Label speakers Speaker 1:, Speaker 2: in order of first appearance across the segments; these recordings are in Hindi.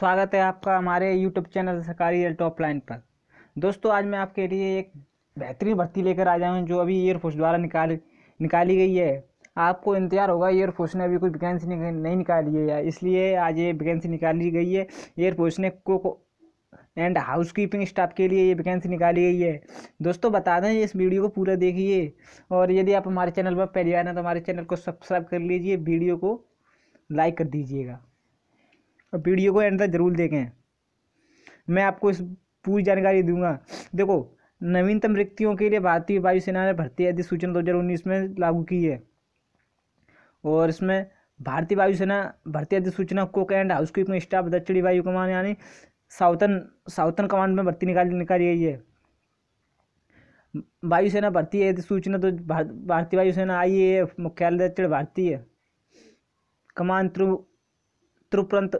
Speaker 1: स्वागत है आपका हमारे यूट्यूब चैनल सरकारी टॉप लाइन पर। दोस्तों, आज मैं आपके लिए एक बेहतरीन भर्ती लेकर आ जाऊँ जो अभी एयरफोर्स द्वारा निकाल, निकाली गई है। आपको इंतज़ार होगा एयरफोर्स ने अभी कोई वैकेंसी नहीं निकाली है इसलिए आज ये वैकेंसी निकाली गई है। एयरफोर्स ने को एंड हाउस कीपिंग स्टाफ के लिए ये वैकेंसी निकाली गई है। दोस्तों, बता दें, इस वीडियो को पूरा देखिए, और यदि आप हमारे चैनल पर पहली बार हैं तो हमारे चैनल को सब्सक्राइब कर लीजिए, वीडियो को लाइक कर दीजिएगा। और वीडियो को एंड तक ज़रूर देखें। मैं आपको इस पूरी जानकारी दूँगा। देखो नवीनतम रिक्तियों के लिए भारतीय वायुसेना ने भर्ती अधिसूचना दो हज़ार उन्नीस में लागू की है। और इसमें भारतीय वायुसेना भर्ती अधिसूचना cook and housekeeping staff, दक्षिणी वायु कमान यानी साउथन साउथन कमांड में भर्ती निकाली निकाली गई है। वायुसेना भर्ती अधिसूचना तो भारतीय वायुसेना आई है मुख्यालय दक्षिण भारतीय। कमान त्रुपंत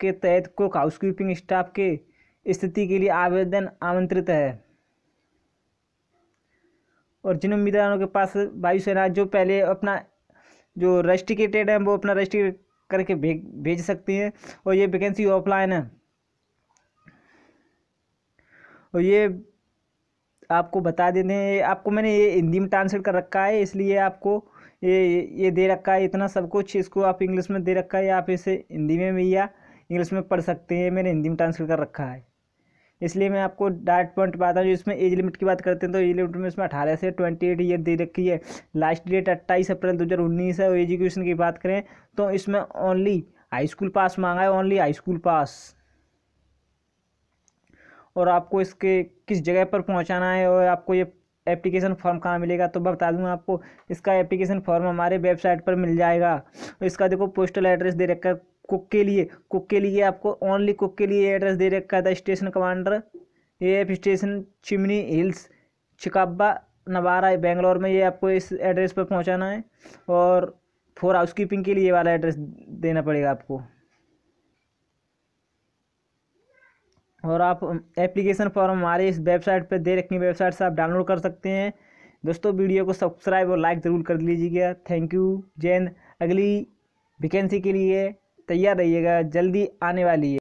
Speaker 1: के तहत कुक हाउसकीपिंग स्टाफ के स्थिति के लिए आवेदन आमंत्रित है। और जिन उम्मीदवारों के पास वायुसेना जो पहले अपना जो रजिस्ट्रिकेटेड है, वो अपना रजिस्ट्री करके भेज भेज सकती हैं। और ये वैकेंसी ऑफलाइन है। और ये आपको बता देते हैं आपको मैंने ये हिंदी में ट्रांसलेट कर रखा है, इसलिए आपको ये ये दे रखा है, इतना सब कुछ इसको आप इंग्लिश में दे रखा है, आप इसे हिंदी में भी या इंग्लिश में पढ़ सकते हैं, मैंने हिंदी में ट्रांसलेट कर रखा है। इसलिए मैं आपको डायरेक्ट पॉइंट बताता हूँ इसमें एज लिमिट की बात करते हैं तो एज लिमिट में इसमें अठारह से ट्वेंटी एट ईयर दे रखी है। लास्ट डेट अट्ठाईस अप्रैल दो हज़ार उन्नीस है, और एजुकेशन की बात करें तो इसमें ओनली हाई स्कूल पास मांगा है ओनली हाई स्कूल पास और आपको इसके किस जगह पर पहुंचाना है, और आपको ये एप्लीकेशन फॉर्म कहाँ मिलेगा? तो मैं बता दूँगा आपको, इसका एप्लीकेशन फॉर्म हमारे वेबसाइट पर मिल जाएगा। इसका देखो पोस्टल एड्रेस दे रखा है कुक के लिए। कुक के लिए आपको ओनली कुक के लिए एड्रेस दे रखा था station commander A F station chimney hills Chikkabanavara Bangalore में ये आपको इस एड्रेस पर पहुंचाना है। और फोर हाउस कीपिंग के लिए वाला एड्रेस देना पड़ेगा आपको। और आप एप्लीकेशन फॉर्म हमारे इस वेबसाइट पर दे रखी वेबसाइट से आप डाउनलोड कर सकते हैं। दोस्तों, वीडियो को सब्सक्राइब और लाइक ज़रूर कर लीजिएगा। थैंक यू जैन अगली वैकेंसी के लिए तैयार रहिएगा। जल्दी आने वाली है।